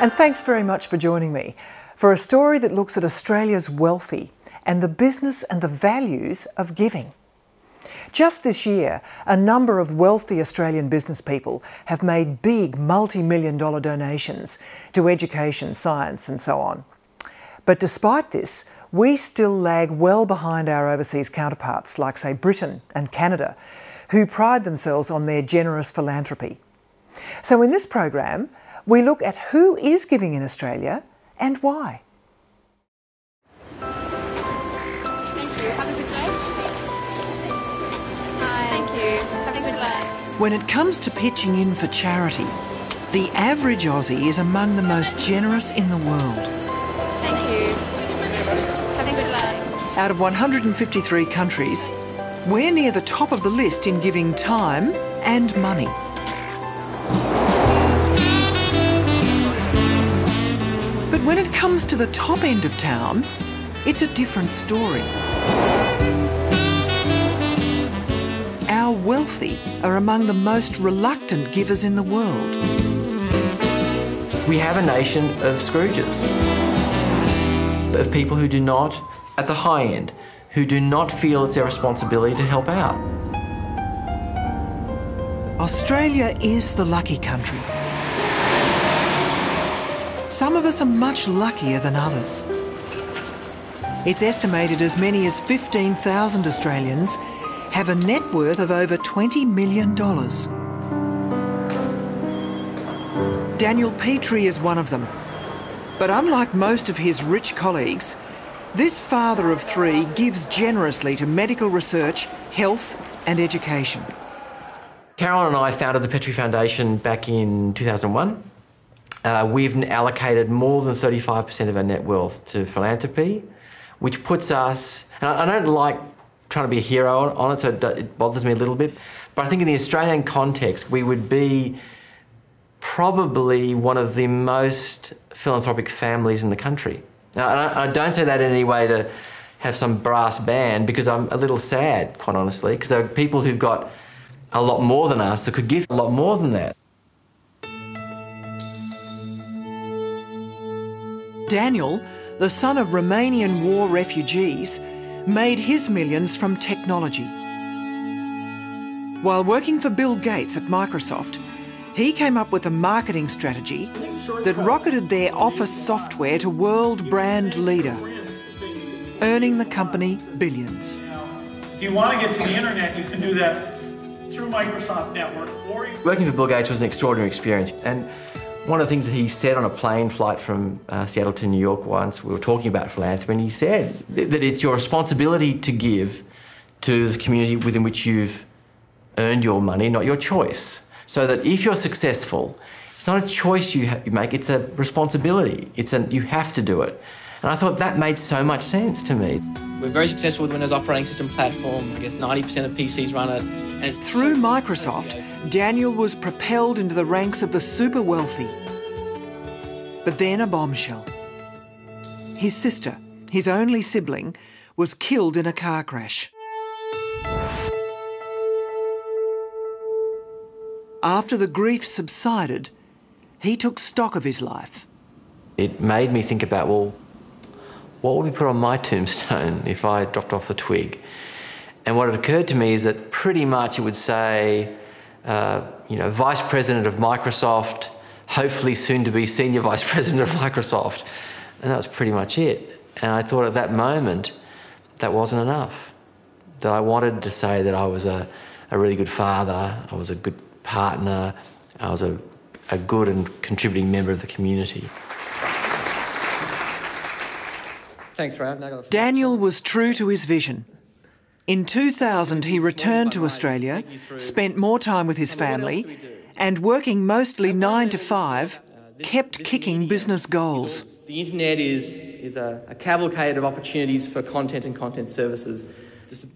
And thanks very much for joining me for a story that looks at Australia's wealthy and the business and the values of giving. Just this year, a number of wealthy Australian business people have made big multi million dollar donations to education, science, and so on. But despite this, we still lag well behind our overseas counterparts, like, say, Britain and Canada, who pride themselves on their generous philanthropy. So, in this program, we look at who is giving in Australia and why. Thank you. Have a good day. Hi. Thank you. Have a good day. When it comes to pitching in for charity, the average Aussie is among the most generous in the world. Thank you. Have a good day. Out of 153 countries, we're near the top of the list in giving time and money. When it comes to the top end of town, it's a different story. Our wealthy are among the most reluctant givers in the world. We have a nation of Scrooges, of people who do not, at the high end, who do not feel it's their responsibility to help out. Australia is the lucky country. Some of us are much luckier than others. It's estimated as many as 15,000 Australians have a net worth of over $20 million. Daniel Petre is one of them. But unlike most of his rich colleagues, this father of three gives generously to medical research, health, and education. Carolyn and I founded the Petre Foundation back in 2001. Uh, we've allocated more than 35% of our net wealth to philanthropy, which puts us, and I, I don't like trying to be a hero on, on it, so it, it bothers me a little bit, but I think in the Australian context, we would be probably one of the most philanthropic families in the country. Now, I, I don't say that in any way to have some brass band because I'm a little sad, quite honestly, because there are people who've got a lot more than us that could give a lot more than that. Daniel, the son of Romanian war refugees, made his millions from technology. While working for Bill Gates at Microsoft, he came up with a marketing strategy that rocketed their Office software to world brand leader, earning the company billions. If you want to get to the internet, you can do that through Microsoft Network or you Working for Bill Gates was an extraordinary experience. And one of the things that he said on a plane flight from uh, Seattle to New York once, we were talking about philanthropy, and he said that that it's your responsibility to give to the community within which you've earned your money, not your choice. So that if you're successful, it's not a choice you, ha- you make, it's a responsibility. It's a, you have to do it. And I thought that made so much sense to me. We're very successful with the Windows operating system platform. I guess 90% of PCs run it. And it's Through Microsoft, Daniel was propelled into the ranks of the super wealthy. But then a bombshell. His sister, his only sibling, was killed in a car crash. After the grief subsided, he took stock of his life. It made me think about, well, what would we put on my tombstone if I dropped off the twig? And what had occurred to me is that pretty much it would say, uh, you know, Vice President of Microsoft, hopefully soon to be Senior Vice President of Microsoft. And that was pretty much it. And I thought at that moment, that wasn't enough. That I wanted to say that I was a, a really good father, I was a good partner, I was a, a good and contributing member of the community. Thanks, Rab. Now I got a- Daniel was true to his vision. In 2000, he returned to Australia, spent more time with his family, and working mostly nine to five, kept kicking business goals. The internet is, is a, a cavalcade of opportunities for content and content services.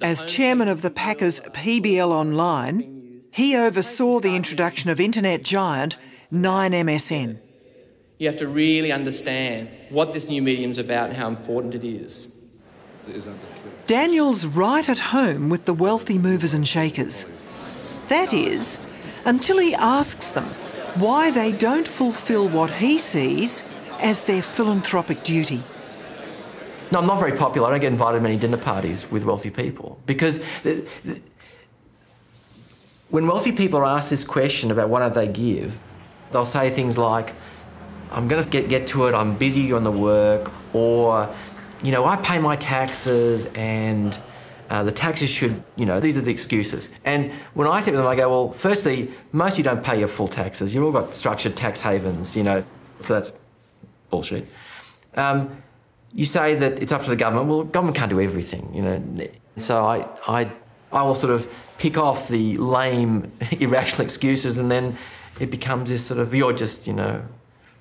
As chairman of the Packers PBL Online, he oversaw the introduction of internet giant 9MSN. You have to really understand what this new medium's about and how important it is. Daniel's right at home with the wealthy movers and shakers. That is, until he asks them why they don't fulfil what he sees as their philanthropic duty. No, I'm not very popular. I don't get invited to many dinner parties with wealthy people because the, the, when wealthy people are asked this question about why don't they give, they'll say things like, I'm going to get, get to it, I'm busy on the work, or, you know, I pay my taxes and uh, the taxes should, you know, these are the excuses. And when I sit with them, I go, well, firstly, most of you don't pay your full taxes. You've all got structured tax havens, you know, so that's bullshit. Um, you say that it's up to the government. Well, government can't do everything, you know. So I, I, I will sort of pick off the lame, irrational excuses, and then it becomes this sort of you're just, you know,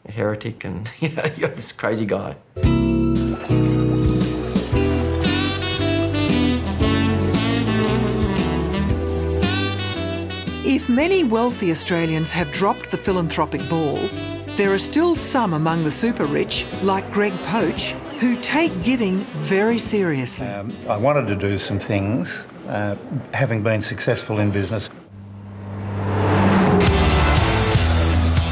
a heretic, and you know you're this crazy guy. If many wealthy Australians have dropped the philanthropic ball, there are still some among the super rich, like Greg Poche, who take giving very seriously. Um, I wanted to do some things, uh, having been successful in business.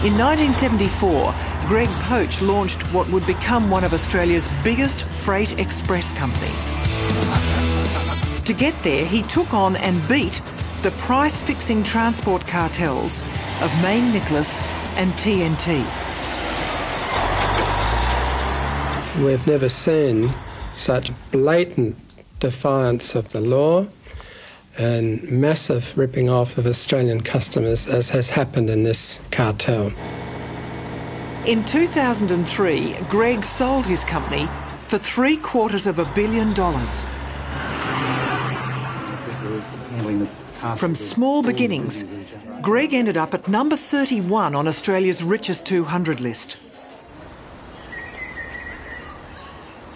In 1974, Greg Poche launched what would become one of Australia's biggest freight express companies. To get there, he took on and beat the price-fixing transport cartels of Mayne Nickless and TNT. We've never seen such blatant defiance of the law and massive ripping off of Australian customers as has happened in this cartel. In 2003, Greg sold his company for three quarters of a billion dollars. From small beginnings, Greg ended up at number 31 on Australia's richest 200 list.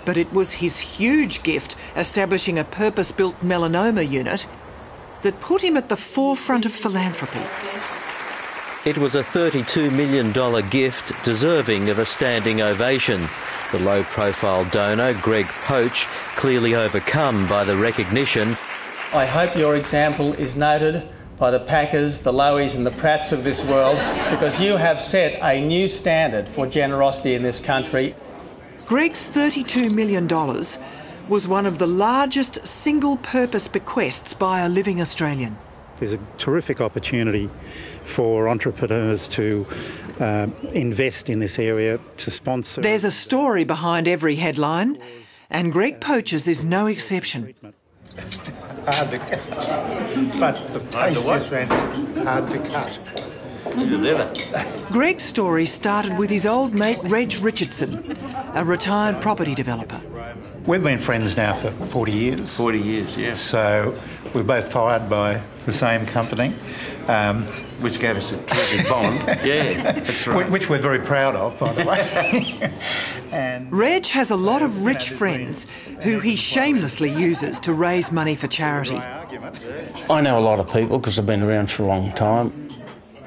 But it was his huge gift, establishing a purpose built melanoma unit, that put him at the forefront of philanthropy. It was a $32 million gift deserving of a standing ovation. The low profile donor, Greg Poche, clearly overcome by the recognition. I hope your example is noted by the Packers, the Lowies, and the Pratts of this world because you have set a new standard for generosity in this country. Greg's $32 million was one of the largest single purpose bequests by a living Australian. There's a terrific opportunity for entrepreneurs to uh, invest in this area, to sponsor. There's a story behind every headline, and Greg Poche's is no exception. Hard to cut, but the taste is fantastic. Hard to cut. Greg's story started with his old mate Reg Richardson, a retired property developer. We've been friends now for 40 years. 40 years, yeah. So we're both fired by the same company. Um, Which gave us a terrific bond. yeah, that's right. Which we're very proud of, by the way. and Reg has a lot of rich friends who he shamelessly uses to raise money for charity. I know a lot of people because I've been around for a long time,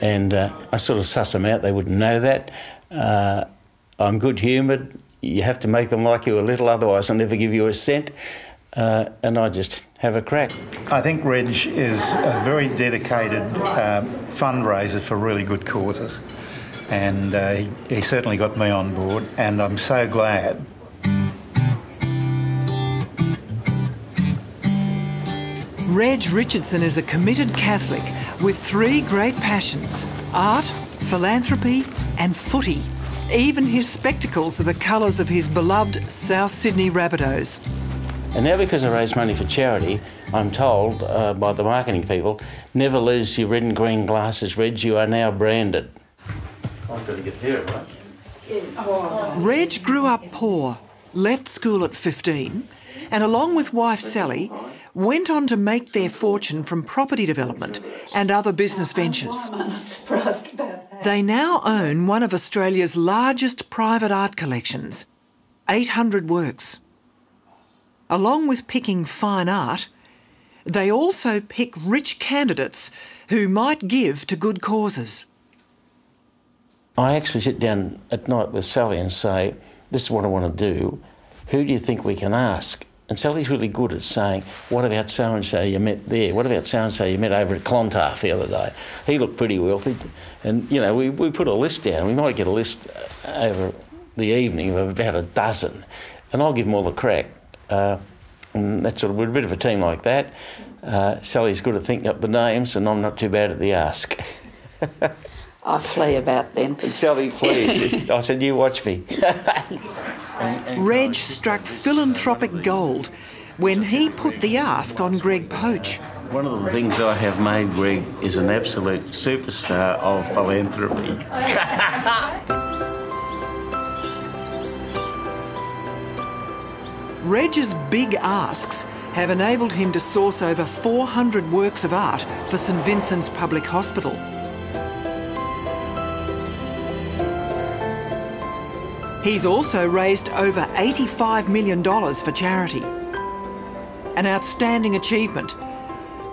and uh, I sort of suss them out. They wouldn't know that. Uh, I'm good humoured. You have to make them like you a little, otherwise, I'll never give you a cent. Uh, and I just have a crack. I think Reg is a very dedicated um, fundraiser for really good causes. And uh, he, he certainly got me on board, and I'm so glad Reg Richardson is a committed Catholic with three great passions art, philanthropy, and footy. Even his spectacles are the colours of his beloved South Sydney Rabbitohs. And now, because I raise money for charity, I'm told uh, by the marketing people never lose your red and green glasses, Reg. You are now branded. I've got to get there, right? Reg grew up poor, left school at 15, and along with wife Sally, went on to make their fortune from property development and other business ventures. I'm not surprised about that. They now own one of Australia's largest private art collections 800 works. Along with picking fine art, they also pick rich candidates who might give to good causes. I actually sit down at night with Sally and say, This is what I want to do. Who do you think we can ask? And Sally's really good at saying, what about so and so you met there? What about so and so you met over at Clontarf the other day? He looked pretty wealthy. And, you know, we, we put a list down. We might get a list over the evening of about a dozen. And I'll give them all the crack. Uh, and that's sort of, we're a bit of a team like that. Uh, Sally's good at thinking up the names, and I'm not too bad at the ask. I flee about then. Sally, please. I said, you watch me. Reg struck philanthropic gold when he put the ask on Greg Poche. One of the things I have made Greg is an absolute superstar of philanthropy. Reg's big asks have enabled him to source over 400 works of art for St Vincent's Public Hospital. He's also raised over $85 million for charity. An outstanding achievement,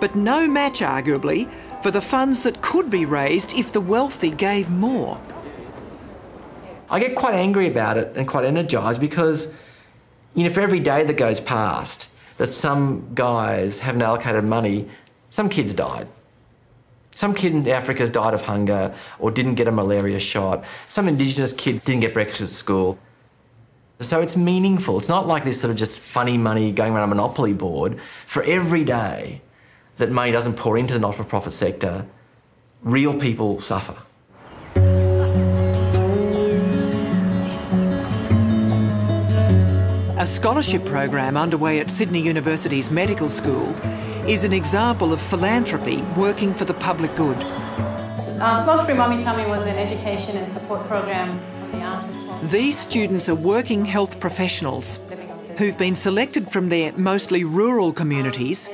but no match, arguably, for the funds that could be raised if the wealthy gave more. I get quite angry about it and quite energised because, you know, for every day that goes past that some guys haven't allocated money, some kids died. Some kid in Africa's died of hunger or didn't get a malaria shot. Some Indigenous kid didn't get breakfast at school. So it's meaningful. It's not like this sort of just funny money going around a monopoly board. For every day that money doesn't pour into the not-for-profit sector, real people suffer. A scholarship program underway at Sydney University's medical school is an example of philanthropy working for the public good. Uh, Smoke Free Mommy Tummy was an education and support program on the arms and small. These students are working health professionals who've been selected from their mostly rural communities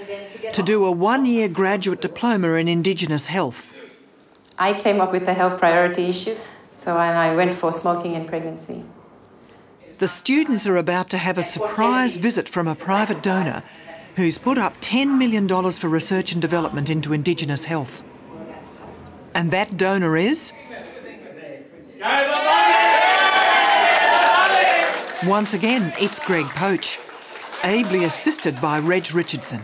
to do a one-year graduate diploma in Indigenous health. I came up with the health priority issue, so and I went for smoking and pregnancy. The students are about to have a surprise visit from a private donor who's put up $10 million for research and development into Indigenous health. And that donor is? Once again, it's Greg Poche, ably assisted by Reg Richardson.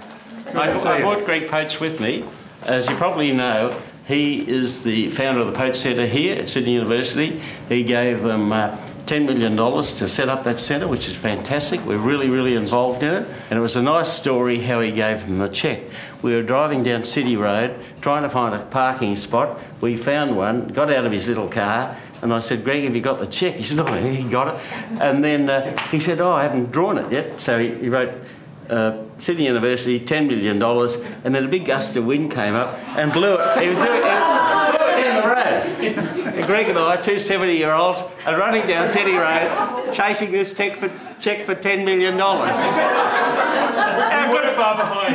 I, I brought Greg Poche with me. As you probably know, he is the founder of the Poche Centre here at Sydney University. He gave them uh, $10 million to set up that centre, which is fantastic. We're really, really involved in it. And it was a nice story how he gave them the cheque. We were driving down City Road trying to find a parking spot. We found one, got out of his little car, and I said, Greg, have you got the cheque? He said, oh, he got it. And then uh, he said, oh, I haven't drawn it yet. So he, he wrote, uh, Sydney University, $10 million, and then a big gust of wind came up and blew it. He was doing it, blew it down the road. And Greg and I, two 70 year olds, are running down City Road chasing this cheque for, cheque for $10 million. Were far behind.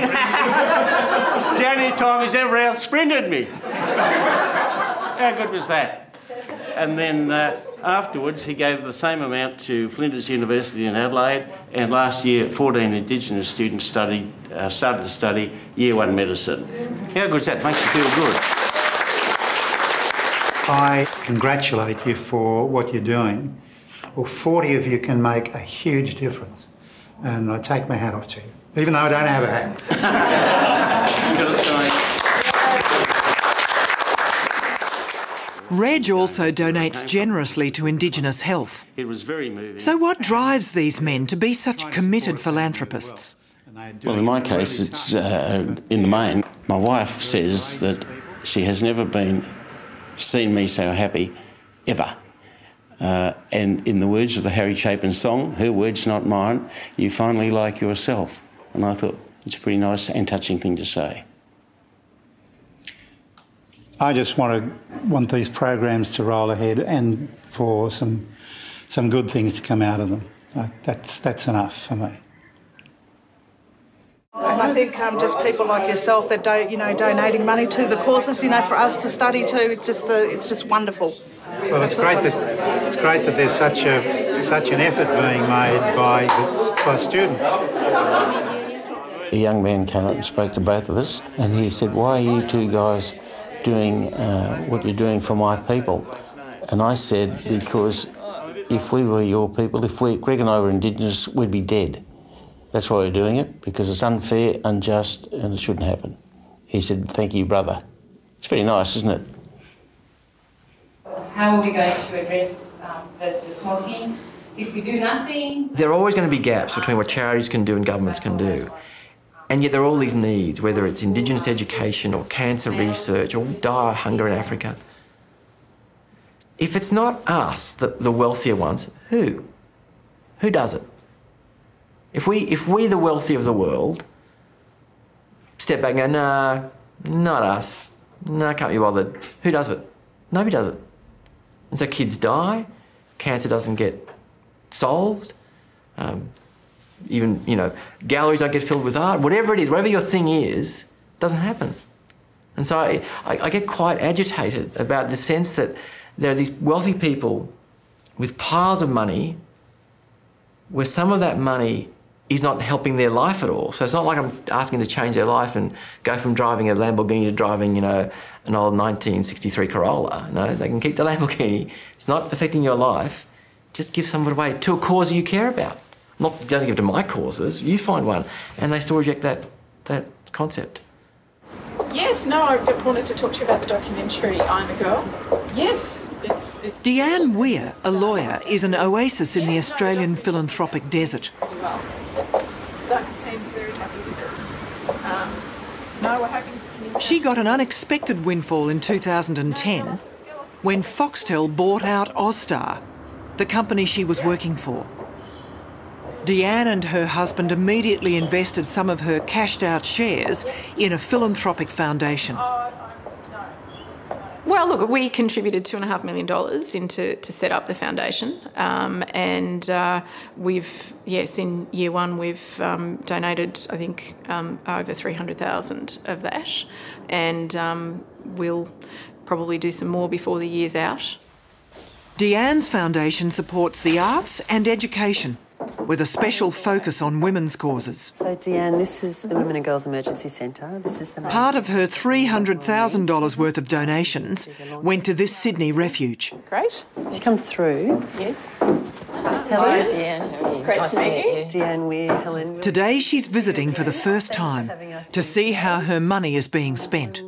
It's the only time he's ever out sprinted me. How good was that? And then uh, afterwards, he gave the same amount to Flinders University in Adelaide, and last year, 14 Indigenous students studied, uh, started to study Year One medicine. How good's that? Makes you feel good. I congratulate you for what you're doing. Well, 40 of you can make a huge difference, and I take my hat off to you, even though I don't have a hat. Reg also donates generously to Indigenous health. It was very moving. So, what drives these men to be such committed philanthropists? Well, in my case, it's uh, in the main. My wife says that she has never been seen me so happy ever. Uh, and in the words of the Harry Chapin song, her words, not mine, you finally like yourself. And I thought it's a pretty nice and touching thing to say. I just want to want these programs to roll ahead and for some some good things to come out of them. Uh, that's that's enough for me. And I think um, just people like yourself that do, you know, donating money to the courses, you know, for us to study too. It's just the, it's just wonderful. Well, it's great that it's great that there's such a such an effort being made by by students. A young man came up and spoke to both of us, and he said, "Why are you two guys doing uh, what you're doing for my people?" And I said, "Because if we were your people, if we, Greg and I were Indigenous, we'd be dead." That's why we're doing it, because it's unfair, unjust, and it shouldn't happen. He said, Thank you, brother. It's pretty nice, isn't it? How are we going to address um, the, the smoking? If we do nothing, There are always going to be gaps between what charities can do and governments can do. And yet there are all these needs, whether it's Indigenous education or cancer research or dire hunger in Africa. If it's not us, the, the wealthier ones, who? Who does it? If we, if we, the wealthy of the world, step back and go, nah, not us. Nah, can't be bothered. Who does it? Nobody does it. And so kids die, cancer doesn't get solved. Um, even, you know, galleries don't get filled with art. Whatever it is, whatever your thing is, doesn't happen. And so I, I, I get quite agitated about the sense that there are these wealthy people with piles of money where some of that money is not helping their life at all. So it's not like I'm asking them to change their life and go from driving a Lamborghini to driving, you know, an old 1963 Corolla. No, they can keep the Lamborghini. It's not affecting your life. Just give some of it away to a cause you care about. Not don't give it to my causes. You find one, and they still reject that that concept. Yes, no, I wanted to talk to you about the documentary I'm a Girl. Yes, it's, it's Deanne Weir, a lawyer, is an oasis in the Australian philanthropic desert. That very happy with it. Um, no, we're hoping for some She got an unexpected windfall in 2010 when Foxtel bought out Austar, the company she was working for. Deanne and her husband immediately invested some of her cashed out shares in a philanthropic foundation. Well, look, we contributed two and a half million dollars into to set up the foundation, um, and uh, we've yes, in year one we've um, donated I think um, over three hundred thousand of that, and um, we'll probably do some more before the year's out. Deanne's foundation supports the arts and education with a special focus on women's causes. So, Deanne, this is the Women and Girls Emergency Centre. This is the Part of her $300,000 worth of donations went to this Sydney refuge. Great. You come through. Yes. Hello, Deanne. How are you? Great Nice to meet you. Deanne Weir, Helen. Today she's visiting for the first time to see how her money is being spent.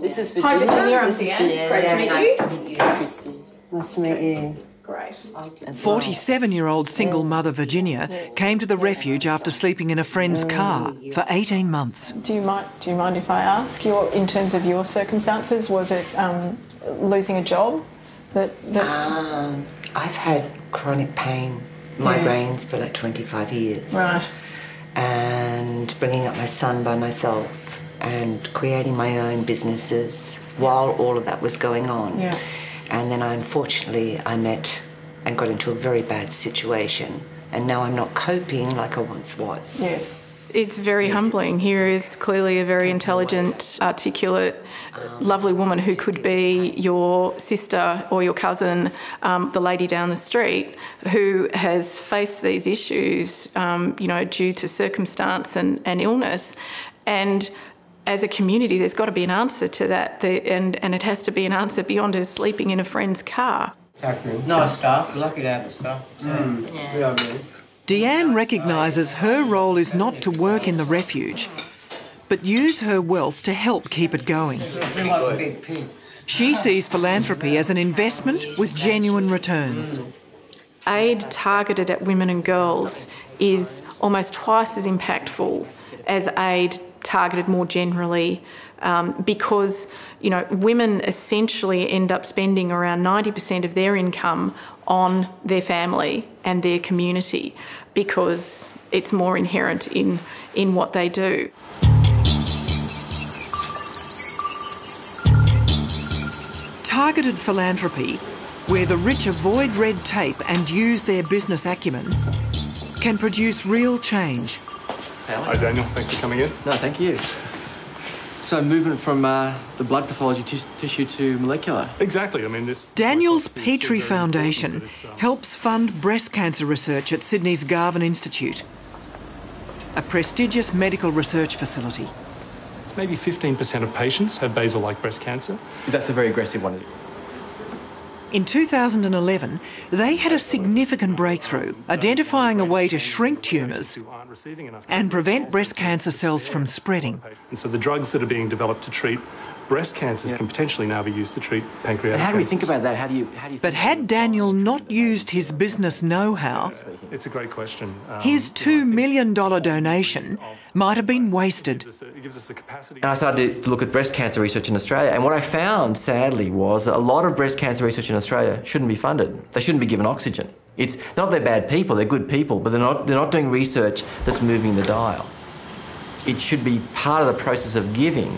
This is Hi, Virginia. I'm This is Deanne. Great to meet you. This is Christy. Nice to meet you. Great. 47 year old single mother Virginia came to the refuge after sleeping in a friend's car for 18 months. Do you mind? Do you mind if I ask your, in terms of your circumstances, was it um, losing a job that that? Um, I've had chronic pain, migraines for like 25 years. Right. And bringing up my son by myself and creating my own businesses while all of that was going on. Yeah. And then I, unfortunately, I met and got into a very bad situation. And now I'm not coping like I once was. Yes. It's very humbling. Here is clearly a very intelligent, articulate, lovely woman who could be your sister or your cousin, um, the lady down the street, who has faced these issues, um, you know, due to circumstance and, and illness. And as a community, there's got to be an answer to that, the, and, and it has to be an answer beyond her sleeping in a friend's car. Nice staff, lucky to have the staff. Mm. Deanne recognises her role is not to work in the refuge, but use her wealth to help keep it going. She sees philanthropy as an investment with genuine returns. Aid targeted at women and girls is almost twice as impactful as aid targeted more generally um, because you know women essentially end up spending around 90% of their income on their family and their community because it's more inherent in in what they do. Targeted philanthropy, where the rich avoid red tape and use their business acumen, can produce real change. Hi, Daniel. Thanks for coming in. No, thank you. So movement from uh, the blood pathology tis- tissue to molecular. Exactly. I mean, this. Daniel's Petre Foundation helps fund breast cancer research at Sydney's Garvan Institute, a prestigious medical research facility. It's maybe 15% of patients have basal-like breast cancer. That's a very aggressive one. In 2011, they had a significant breakthrough, identifying a way to shrink tumours and prevent breast cancer cells from spreading. And so the drugs that are being developed to treat breast cancers can potentially now be used to treat pancreatic How do we cancers. think about that? How do you? How do you? But had Daniel not used his business know-how, It's a great question. Um, his $2 million donation might have been wasted. it gives us the capacity. And I started to look at breast cancer research in Australia, and what I found, sadly, was that a lot of breast cancer research in Australia shouldn't be funded. They shouldn't be given oxygen. It's not they're bad people; they're good people, but they're not. They're not doing research that's moving the dial. It should be part of the process of giving,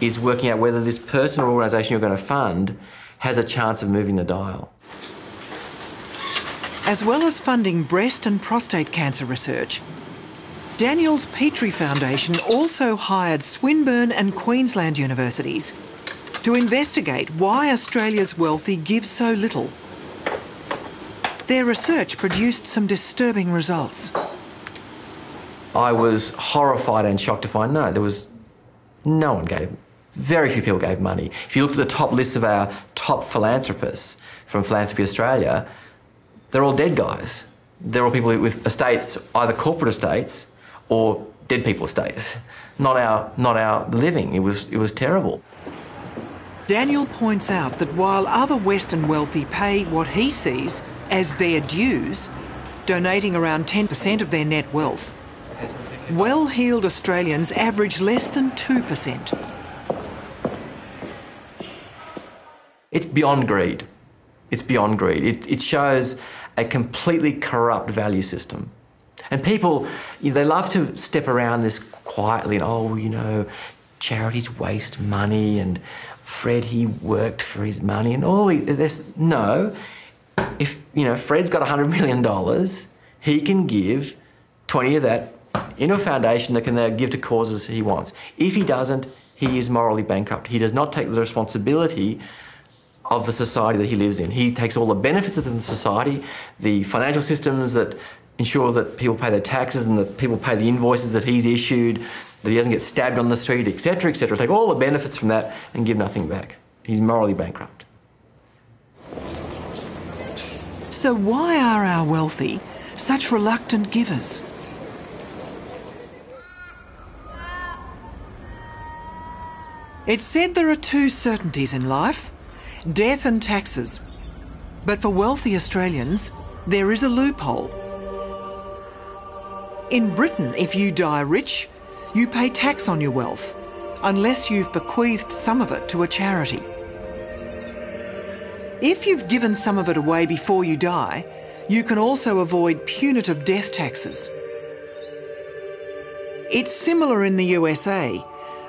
is working out whether this person or organisation you're going to fund has a chance of moving the dial. As well as funding breast and prostate cancer research, Daniel's Petre Foundation also hired Swinburne and Queensland universities to investigate why Australia's wealthy give so little. Their research produced some disturbing results. I was horrified and shocked to find no, there was no one gave, very few people gave money. If you look at the top list of our top philanthropists from Philanthropy Australia, they're all dead guys. They're all people with estates, either corporate estates or dead people estates. Not our, not our living. It was, it was terrible. Daniel points out that while other Western wealthy pay what he sees as their dues, donating around 10% of their net wealth, well heeled Australians average less than 2%. It's beyond greed. It's beyond greed. It, it shows a completely corrupt value system. And people, you know, they love to step around this quietly and, oh, you know, charities waste money and Fred, he worked for his money and all this. No. If, you know, Fred's got $100 million, he can give 20 of that into a foundation that can then give to causes he wants. If he doesn't, he is morally bankrupt. He does not take the responsibility of the society that he lives in. He takes all the benefits of the society, the financial systems that ensure that people pay their taxes and that people pay the invoices that he's issued, that he doesn't get stabbed on the street, etc., etc. Take all the benefits from that and give nothing back. He's morally bankrupt. So, why are our wealthy such reluctant givers? It's said there are two certainties in life death and taxes. But for wealthy Australians, there is a loophole. In Britain, if you die rich, you pay tax on your wealth, unless you've bequeathed some of it to a charity. If you've given some of it away before you die, you can also avoid punitive death taxes. It's similar in the USA,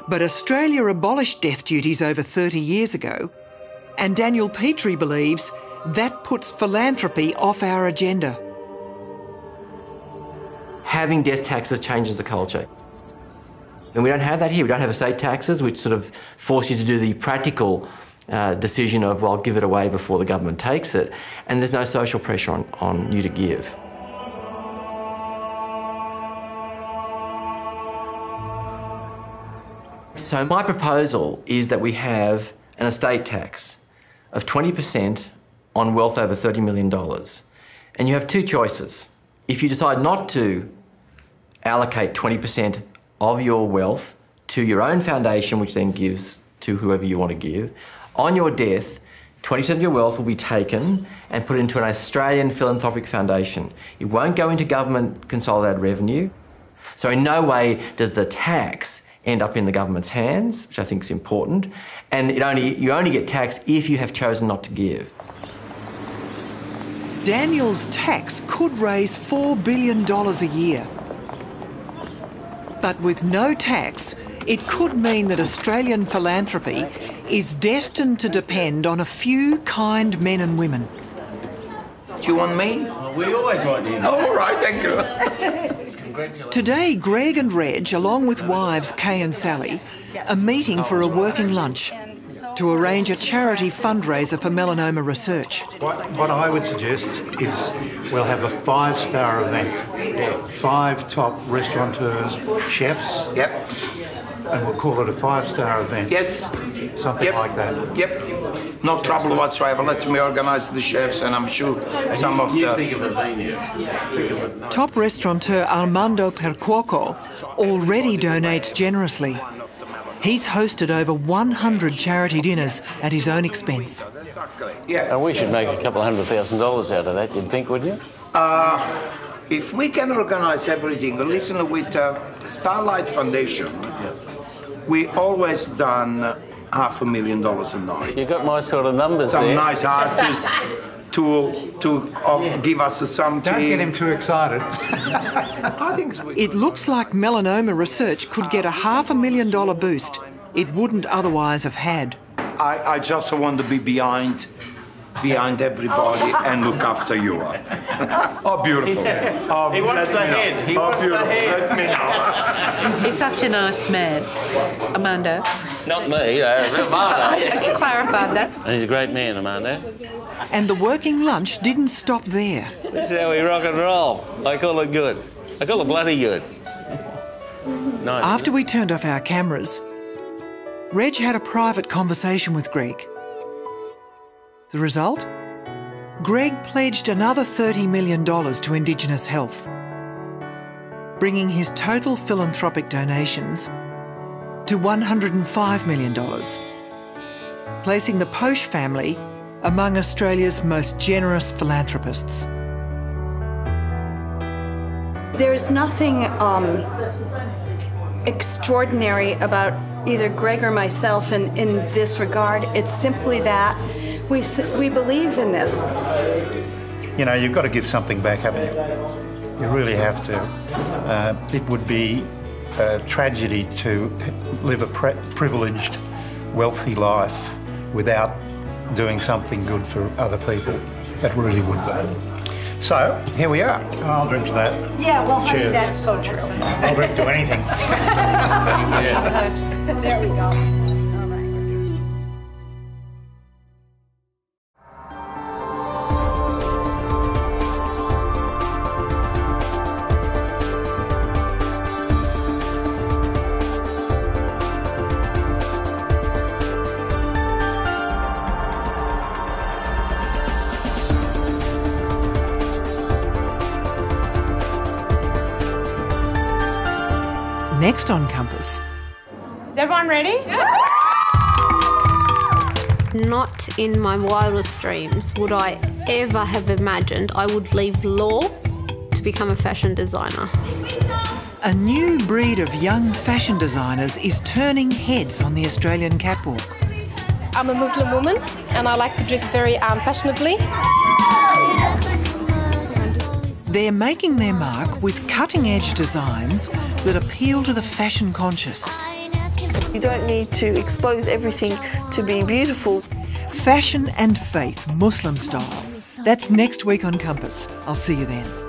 but Australia abolished death duties over 30 years ago, and Daniel Petre believes that puts philanthropy off our agenda. Having death taxes changes the culture. And we don't have that here. We don't have estate taxes, which sort of force you to do the practical uh, decision of, well, give it away before the government takes it. And there's no social pressure on, on you to give. So my proposal is that we have an estate tax of 20% on wealth over $30 million. And you have two choices. If you decide not to allocate 20% of your wealth to your own foundation, which then gives to whoever you want to give, on your death, 20% of your wealth will be taken and put into an Australian philanthropic foundation. It won't go into government consolidated revenue. So in no way does the tax end up in the government's hands, which I think is important. And it only, you only get taxed if you have chosen not to give. Daniel's tax could raise $4 billion a year. But with no tax, it could mean that Australian philanthropy is destined to depend on a few kind men and women. Do you want me? we always want you. All right, thank you. Today, Greg and Reg, along with wives Kay and Sally, are meeting for a working lunch. To arrange a charity fundraiser for melanoma research. What, what I would suggest is we'll have a five star event. Five top restaurateurs, chefs. Yep. And we'll call it a five star event. Yes. Something Yep. like that. Yep. No trouble whatsoever. Let me organize the chefs, and I'm sure some of you the. Top restaurateur Armando Percuoco already donates generously. He's hosted over 100 charity dinners at his own expense. Yeah. And we should make a couple of hundred thousand dollars out of that, you'd think, wouldn't you? Uh, if we can organize everything, listen with uh, Starlight Foundation, we always done half a million dollars a night. You got my sort of numbers Some there. nice artists to to uh, give us something. Don't get him too excited. I think it's It looks like melanoma research could get a half a million dollar boost it wouldn't otherwise have had. I, I just want to be behind behind everybody and look after you. oh, beautiful. Oh, He wants let the me head. He oh, wants the beautiful. head. Let me know. He's such a nice man, Amanda. Not me, uh, Amanda. I clarified that. And he's a great man, Amanda. And the working lunch didn't stop there. This is how we rock and roll. I call it good. I call it bloody good. Nice. After we turned off our cameras, Reg had a private conversation with Greg. The result? Greg pledged another $30 million to Indigenous health, bringing his total philanthropic donations to $105 million, placing the Poche family among Australia's most generous philanthropists. There's nothing um, extraordinary about either Greg or myself in, in this regard. It's simply that we, we believe in this. You know, you've got to give something back, haven't you? You really have to. Uh, it would be a tragedy to live a pre- privileged, wealthy life without doing something good for other people. That really would be. So, here we are. I'll drink to that. Yeah, well, honey, Cheers. that's so true. I'll drink to anything. There we go. Next on Compass, Is everyone ready? Not in my wildest dreams would I ever have imagined I would leave law to become a fashion designer. a new breed of young fashion designers is turning heads on the Australian catwalk. I'm a Muslim woman and I like to dress very um, fashionably. They're making their mark with cutting edge designs that appeal to the fashion conscious. You don't need to expose everything to be beautiful. Fashion and faith, Muslim style. That's next week on Compass. I'll see you then.